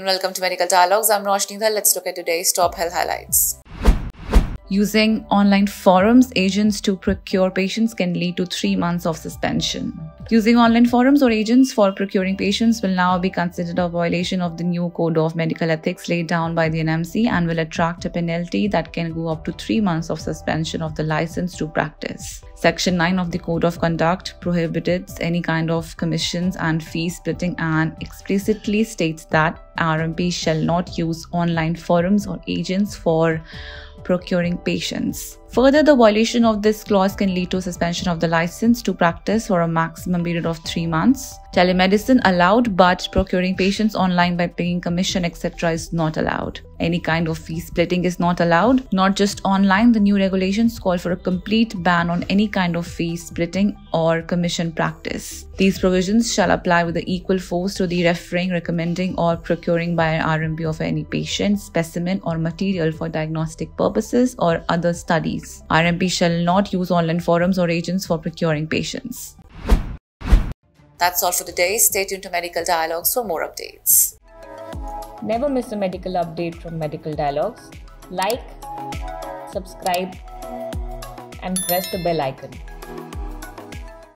and welcome to Medical Dialogues. I'm Roshni Dhal. Let's look at today's top health highlights. Using online forums, agents to procure patients can lead to three months of suspension. Using online forums or agents for procuring patients will now be considered a violation of the new Code of Medical Ethics laid down by the NMC and will attract a penalty that can go up to three months of suspension of the license to practice. Section 9 of the Code of Conduct prohibits any kind of commissions and fee splitting and explicitly states that RMP shall not use online forums or agents for procuring patients. Further, the violation of this clause can lead to suspension of the license to practice for a maximum period of three months. Telemedicine allowed, but procuring patients online by paying commission, etc., is not allowed. Any kind of fee splitting is not allowed. Not just online, the new regulations call for a complete ban on any kind of fee splitting or commission practice. These provisions shall apply with equal force to the referring, recommending, or procuring by an RMP of any patient, specimen, or material for diagnostic purposes or other studies RMP shall not use online forums or agents for procuring patients. That's all for today. Stay tuned to Medical Dialogues for more updates. Never miss a medical update from Medical Dialogues. Like, subscribe, and press the bell icon.